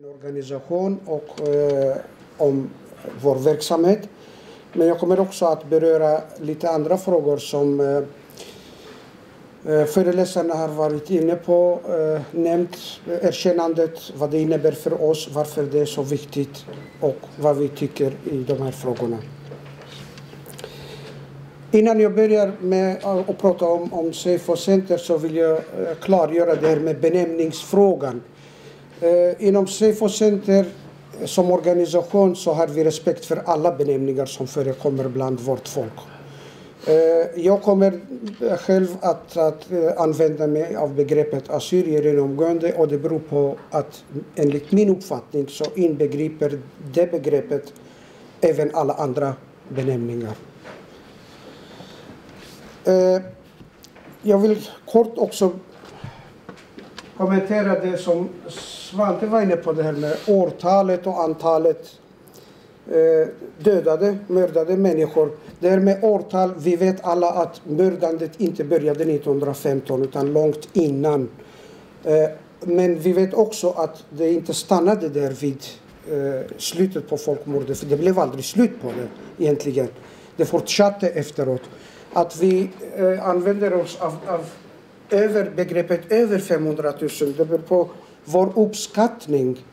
en organisation och eh, om vår verksamhet. Men jag kommer också att beröra lite andra frågor som eh, eh, föreläsarna har varit inne på, eh, nämnt erkännandet, vad det innebär för oss, varför det är så viktigt och vad vi tycker i de här frågorna. Innan jag börjar med att prata om, om Safe Center så vill jag eh, klargöra det här med benämningsfrågan. Eh, inom Sefo Center eh, som organisation så har vi respekt för alla benämningar som förekommer bland vårt folk. Eh, jag kommer eh, själv att, att eh, använda mig av begreppet assyrier genomgående och det beror på att enligt min uppfattning så inbegriper det begreppet även alla andra benämningar. Eh, jag vill kort också kommentera det som Svante var inne på, det här med årtalet och antalet eh, dödade, mördade människor. Det här med årtal, vi vet alla att mördandet inte började 1915 utan långt innan. Eh, men vi vet också att det inte stannade där vid eh, slutet på folkmordet, för det blev aldrig slut på det egentligen. Det fortsatte efteråt att vi eh, använder oss av, av över begreppet över 500 000. Det beror på vår uppskattning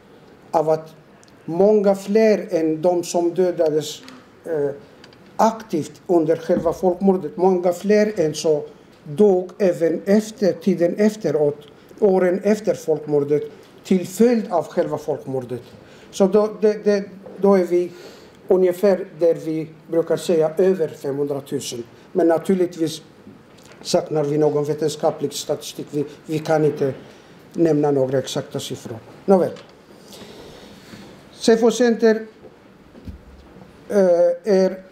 av att många fler än de som dödades eh, aktivt under själva folkmordet, många fler än så dog även efter tiden efteråt, åren efter folkmordet, till följd av själva folkmordet. Så då, det, det, då är vi ungefär där vi brukar säga över 500 000. Men naturligtvis saknar vi någon vetenskaplig statistik. Vi, vi kan inte nämna några exakta siffror. Nåväl. Sefo Center eh, är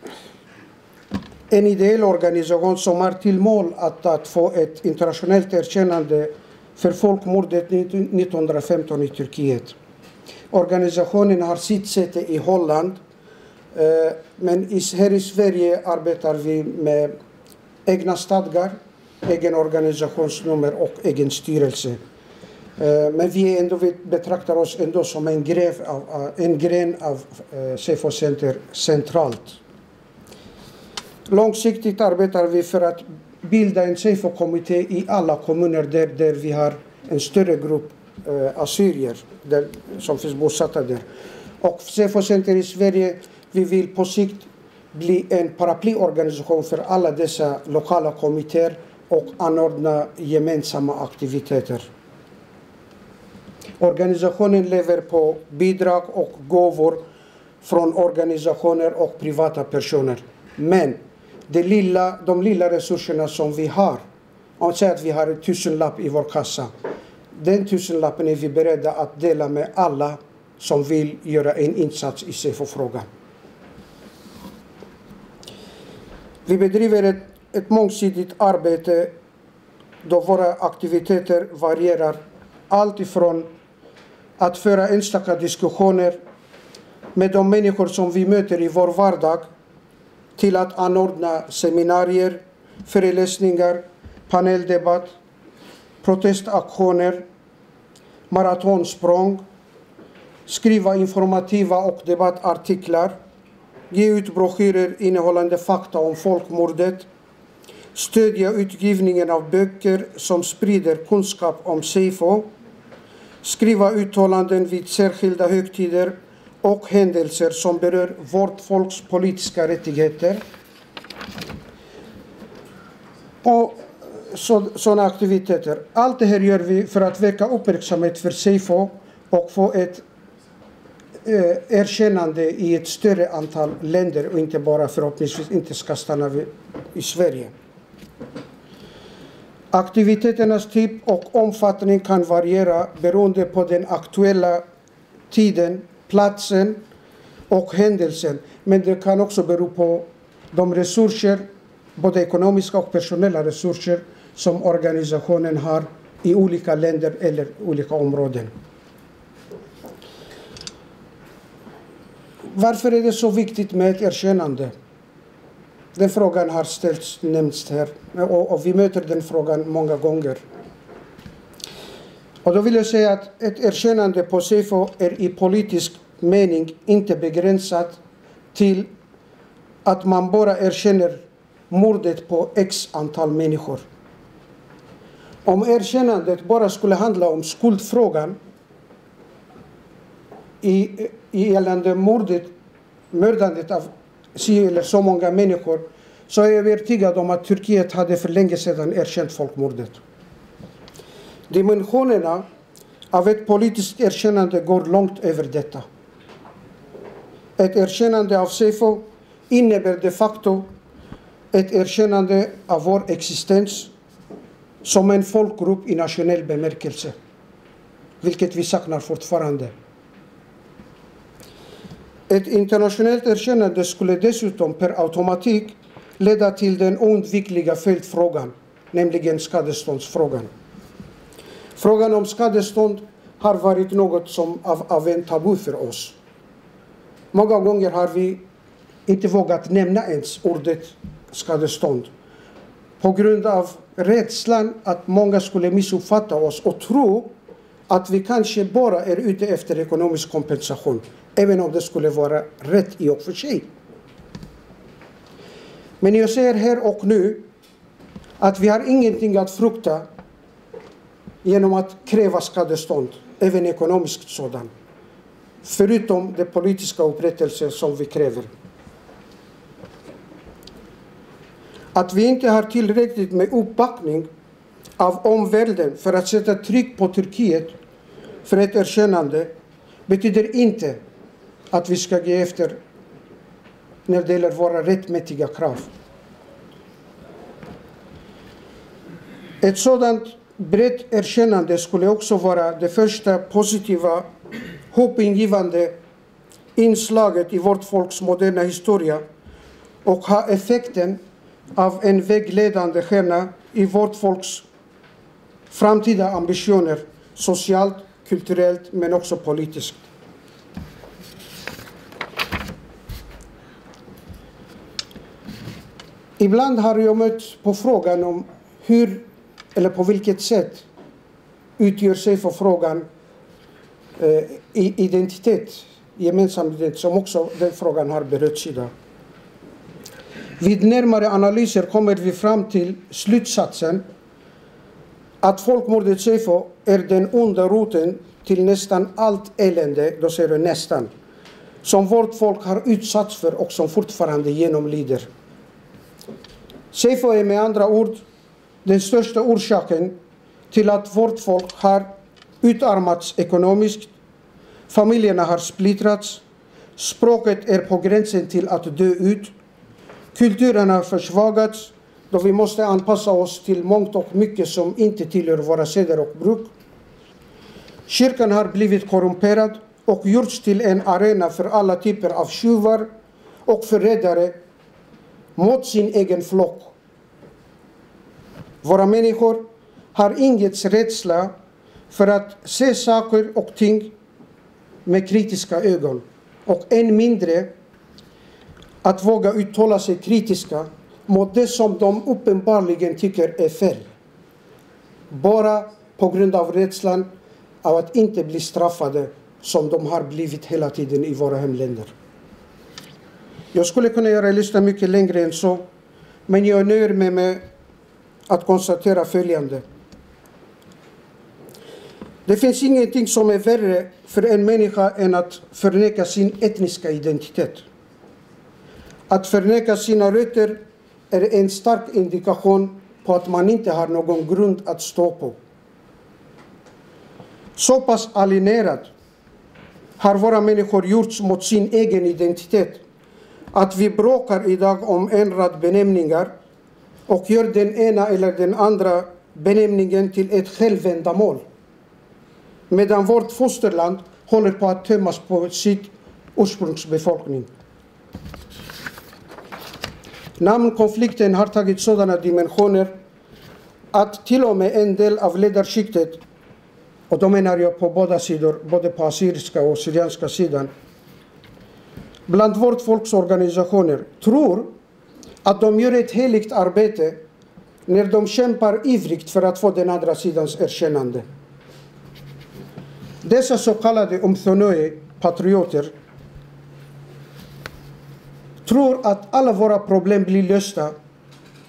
en ideell organisation som har till mål att, att få ett internationellt erkännande för folkmordet 1915 i Turkiet. Organisationen har sitt säte i Holland eh, men här i Sverige arbetar vi med egna stadgar, egen organisationsnummer och egen styrelse. Eh, men vi ändå, vi betraktar oss ändå som en, grev av, eh, en gren av eh, Sefo Center centralt. Långsiktigt arbetar vi för att bilda en Sefo-kommitté i alla kommuner där, där vi har en större grupp eh, assyrier där, som finns bosatta där. Och Sefo Center i Sverige vi vill på sikt bli en paraplyorganisation för alla dessa lokala kommittéer och anordna gemensamma aktiviteter. Organisationen lever på bidrag och gåvor från organisationer och privata personer. Men de lilla, de lilla resurserna som vi har, om säger att vi har en tusenlapp i vår kassa, den tusenlappen är vi beredda att dela med alla som vill göra en insats i SEFO-frågan. Vi bedriver ett, ett mångsidigt arbete då våra aktiviteter varierar. Allt ifrån att föra enstaka diskussioner med de människor som vi möter i vår vardag till att anordna seminarier, föreläsningar, paneldebatt, protestaktioner, maratonsprång, skriva informativa och debattartiklar ge ut broschyrer innehållande fakta om folkmordet, stödja utgivningen av böcker som sprider kunskap om SIFO skriva uttalanden vid särskilda högtider och händelser som berör vårt folks politiska rättigheter. Och sådana aktiviteter. Allt det här gör vi för att väcka uppmärksamhet för Seifo och få ett eh, erkännande i ett större antal länder och inte bara förhoppningsvis inte ska stanna vid, i Sverige. Aktiviteternas typ och omfattning kan variera beroende på den aktuella tiden, platsen och händelsen. Men det kan också bero på de resurser, både ekonomiska och personella resurser, som organisationen har i olika länder eller olika områden. Varför är det så viktigt med ett erkännande? Den frågan har ställts, nämnts här och, och vi möter den frågan många gånger. Och då vill jag säga att ett erkännande på Sifo är i politisk mening inte begränsat till att man bara erkänner mordet på x antal människor. Om erkännandet bara skulle handla om skuldfrågan i, i gällande mordet, mördandet av si eller så många människor så är jag övertygad om att Turkiet hade för länge sedan erkänt folkmordet. Dimensionerna av ett politiskt erkännande går långt över detta. Ett erkännande av Seifo innebär de facto ett erkännande av vår existens som en folkgrupp i nationell bemärkelse, vilket vi saknar fortfarande. Ett internationellt erkännande skulle dessutom per automatik leda till den oundvikliga följdfrågan, nämligen skadeståndsfrågan. Frågan om skadestånd har varit något som av, av en tabu för oss. Många gånger har vi inte vågat nämna ens ordet skadestånd på grund av rädslan att många skulle missuppfatta oss och tro att vi kanske bara är ute efter ekonomisk kompensation, även om det skulle vara rätt i och för sig. Men jag säger här och nu att vi har ingenting att frukta genom att kräva skadestånd, även ekonomiskt sådant. Förutom den politiska upprättelse som vi kräver. Att vi inte har tillräckligt med uppbackning av omvärlden för att sätta tryck på Turkiet för ett erkännande betyder inte att vi ska ge efter när det gäller våra rättmätiga krav. Ett sådant brett erkännande skulle också vara det första positiva, hoppingivande inslaget i vårt folks moderna historia och ha effekten av en vägledande stjärna i vårt folks framtida ambitioner, socialt, kulturellt men också politiskt. Ibland har jag mött på frågan om hur eller på vilket sätt utgör sig för frågan eh, identitet, gemensam identitet, som också den frågan har berörts idag. Vid närmare analyser kommer vi fram till slutsatsen att folkmordet seyfo är den onda roten till nästan allt elände, då säger jag nästan, som vårt folk har utsatts för och som fortfarande genomlider. Seyfo är med andra ord den största orsaken till att vårt folk har utarmats ekonomiskt, familjerna har splittrats, språket är på gränsen till att dö ut, kulturen har försvagats då vi måste anpassa oss till mångt och mycket som inte tillhör våra seder och bruk. Kyrkan har blivit korrumperad och gjorts till en arena för alla typer av tjuvar och förrädare mot sin egen flock. Våra människor har inget rädsla för att se saker och ting med kritiska ögon och än mindre att våga uttala sig kritiska mot det som de uppenbarligen tycker är fel. Bara på grund av rädslan av att inte bli straffade som de har blivit hela tiden i våra hemländer. Jag skulle kunna göra listan mycket längre än så, men jag nöjer mig med att konstatera följande. Det finns ingenting som är värre för en människa än att förneka sin etniska identitet. Att förneka sina rötter är en stark indikation på att man inte har någon grund att stå på. Så pass alienerad har våra människor gjorts mot sin egen identitet att vi bråkar idag om en rad benämningar och gör den ena eller den andra benämningen till ett självändamål. Medan vårt fosterland håller på att tömmas på sitt ursprungsbefolkning. Namnkonflikten har tagit sådana dimensioner att till och med en del av ledarskiktet, och då menar jag på båda sidor, både på assyriska och syrianska sidan, bland vårt folks organisationer tror att de gör ett heligt arbete när de kämpar ivrigt för att få den andra sidans erkännande. Dessa så kallade Umthonoi-patrioter tror att alla våra problem blir lösta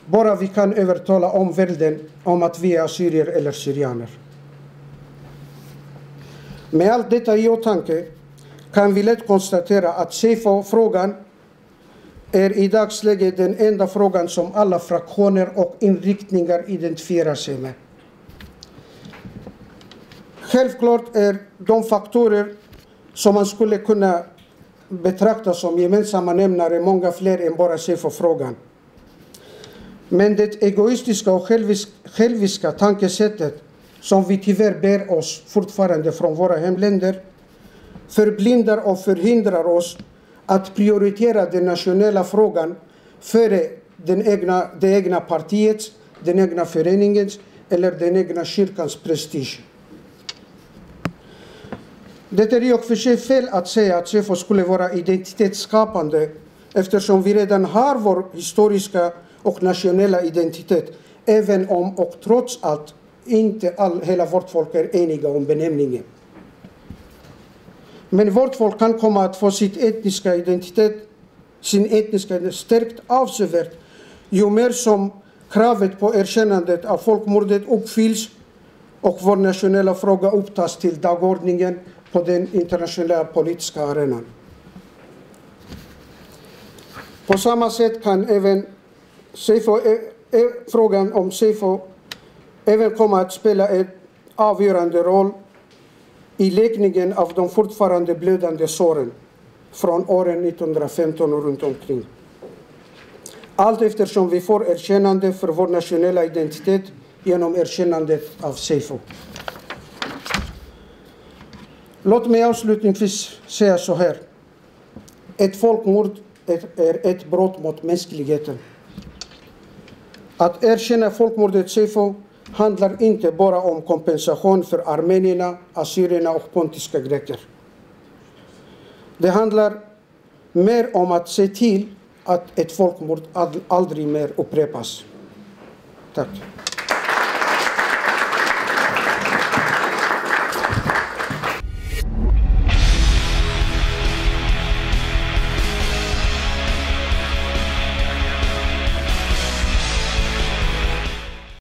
bara vi kan övertala omvärlden om att vi är assyrier eller syrianer. Med allt detta i åtanke kan vi lätt konstatera att Sefo-frågan är i dagsläget den enda frågan som alla fraktioner och inriktningar identifierar sig med. Självklart är de faktorer som man skulle kunna betraktas som gemensamma nämnare många fler än bara Sefo-frågan. Men det egoistiska och själviska tankesättet som vi tyvärr bär oss fortfarande från våra hemländer förblindar och förhindrar oss att prioritera den nationella frågan före den egna, det egna partiets, den egna föreningens eller den egna kyrkans prestige. Det är i och för sig fel att säga att SEFO skulle vara identitetsskapande eftersom vi redan har vår historiska och nationella identitet även om och trots allt inte all, hela vårt folk är eniga om benämningen. Men vårt folk kan komma att få sitt etniska identitet, sin etniska identitet stärkt avsevärt ju mer som kravet på erkännandet av folkmordet uppfylls och vår nationella fråga upptas till dagordningen på den internationella politiska arenan. På samma sätt kan även Sefo, eh, eh, frågan om SIFO även komma att spela en avgörande roll i läkningen av de fortfarande blödande såren från åren 1915 och runt omkring. Allt eftersom vi får erkännande för vår nationella identitet genom erkännandet av SIFO. Låt mig avslutningsvis säga så här. Ett folkmord är ett brott mot mänskligheten. Att erkänna folkmordet Seifo handlar inte bara om kompensation för armenierna, assyrierna och pontiska greker. Det handlar mer om att se till att ett folkmord aldrig mer upprepas. Tack.